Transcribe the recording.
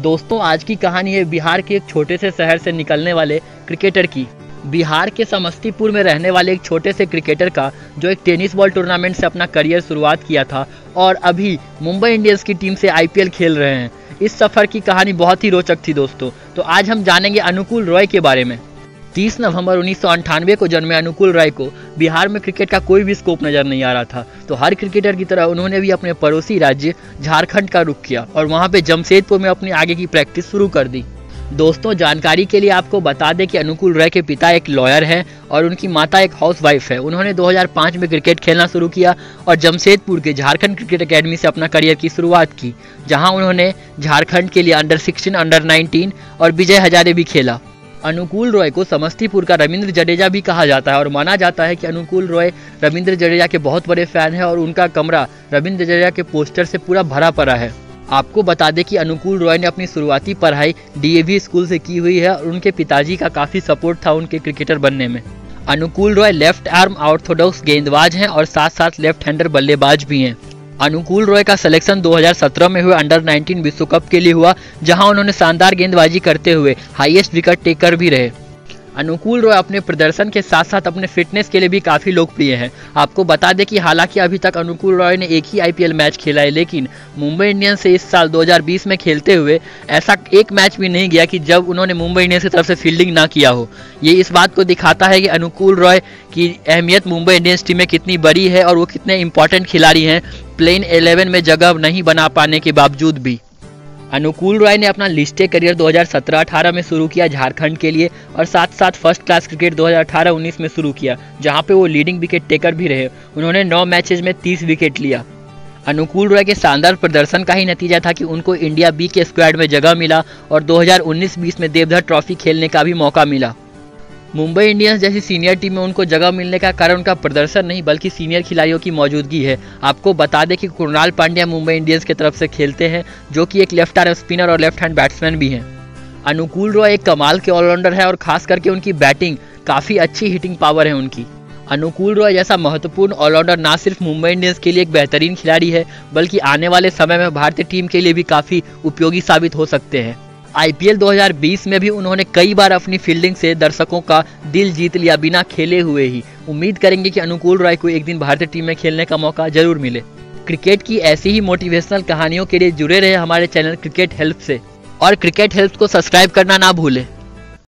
दोस्तों, आज की कहानी है बिहार के एक छोटे से शहर से निकलने वाले क्रिकेटर की। बिहार के समस्तीपुर में रहने वाले एक छोटे से क्रिकेटर का, जो एक टेनिस बॉल टूर्नामेंट से अपना करियर शुरुआत किया था और अभी मुंबई इंडियंस की टीम से आईपीएल खेल रहे हैं। इस सफ़र की कहानी बहुत ही रोचक थी दोस्तों। तो आज हम जानेंगे अनुकूल रॉय के बारे में। 30 नवंबर उन्नीस को जन्मे अनुकूल राय को बिहार में क्रिकेट का कोई भी स्कोप नज़र नहीं आ रहा था। तो हर क्रिकेटर की तरह उन्होंने भी अपने पड़ोसी राज्य झारखंड का रुख किया और वहाँ पे जमशेदपुर में अपनी आगे की प्रैक्टिस शुरू कर दी। दोस्तों जानकारी के लिए आपको बता दें कि अनुकूल राय के पिता एक लॉयर हैं और उनकी माता एक हाउस वाइफ है। उन्होंने 2005 में क्रिकेट खेलना शुरू किया और जमशेदपुर के झारखंड क्रिकेट अकेडमी से अपना करियर की शुरुआत की जहाँ उन्होंने झारखंड के लिए अंडर 16, अंडर 19 और विजय हजारे भी खेला। अनुकूल रॉय को समस्तीपुर का रविंद्र जडेजा भी कहा जाता है और माना जाता है कि अनुकूल रॉय रविंद्र जडेजा के बहुत बड़े फ़ैन है और उनका कमरा रविंद्र जडेजा के पोस्टर से पूरा भरा पड़ा है। आपको बता दें कि अनुकूल रॉय ने अपनी शुरुआती पढ़ाई डीएवी स्कूल से की हुई है और उनके पिताजी का काफ़ी सपोर्ट था उनके क्रिकेटर बनने में। अनुकूल रॉय लेफ़्ट आर्म ऑर्थोडॉक्स गेंदबाज हैं और साथ साथ लेफ़्ट हैंडर बल्लेबाज भी हैं। अनुकूल रॉय का सिलेक्शन 2017 में हुए अंडर 19 विश्व कप के लिए हुआ, जहाँ उन्होंने शानदार गेंदबाजी करते हुए हाईएस्ट विकेट टेकर भी रहे। अनुकूल रॉय अपने प्रदर्शन के साथ साथ अपने फिटनेस के लिए भी काफ़ी लोकप्रिय हैं। आपको बता दें कि हालाँकि अभी तक अनुकूल रॉय ने एक ही आईपीएल मैच खेला है, लेकिन मुंबई इंडियंस से इस साल 2020 में खेलते हुए ऐसा एक मैच भी नहीं गया कि जब उन्होंने मुंबई इंडियंस की तरफ़ से फील्डिंग ना किया हो। ये इस बात को दिखाता है कि अनुकूल रॉय की अहमियत मुंबई इंडियंस टीम में कितनी बड़ी है और वो कितने इंपॉर्टेंट खिलाड़ी हैं प्लेन एलेवन में जगह नहीं बना पाने के बावजूद भी। अनुकूल रॉय ने अपना लिस्टे करियर 2017-18 में शुरू किया झारखंड के लिए और साथ साथ फ़र्स्ट क्लास क्रिकेट 2018-19 में शुरू किया, जहाँ पे वो लीडिंग विकेट टेकर भी रहे। उन्होंने 9 मैचेज में 30 विकेट लिया। अनुकूल रॉय के शानदार प्रदर्शन का ही नतीजा था कि उनको इंडिया बी के स्क्वाड में जगह मिला और 2019-20 में देवधर ट्रॉफी खेलने का भी मौका मिला। मुंबई इंडियंस जैसी सीनियर टीम में उनको जगह मिलने का कारण उनका प्रदर्शन नहीं, बल्कि सीनियर खिलाड़ियों की मौजूदगी है। आपको बता दें कि कुणाल पांड्या मुंबई इंडियंस की तरफ़ से खेलते हैं, जो कि एक लेफ़्ट आर्म स्पिनर और लेफ़्ट हैंड बैट्समैन भी हैं। अनुकूल रॉय एक कमाल के ऑलराउंडर है और खास करके उनकी बैटिंग काफ़ी अच्छी हिटिंग पावर है उनकी। अनुकूल रॉय जैसा महत्वपूर्ण ऑलराउंडर ना सिर्फ़ मुंबई इंडियंस के लिए एक बेहतरीन खिलाड़ी है, बल्कि आने वाले समय में भारतीय टीम के लिए भी काफ़ी उपयोगी साबित हो सकते हैं। आईपीएल 2020 में भी उन्होंने कई बार अपनी फील्डिंग से दर्शकों का दिल जीत लिया बिना खेले हुए ही। उम्मीद करेंगे कि अनुकूल राय को एक दिन भारतीय टीम में खेलने का मौका ज़रूर मिले। क्रिकेट की ऐसी ही मोटिवेशनल कहानियों के लिए जुड़े रहे हमारे चैनल क्रिकेट हेल्प से। और क्रिकेट हेल्प को सब्सक्राइब करना ना भूलें।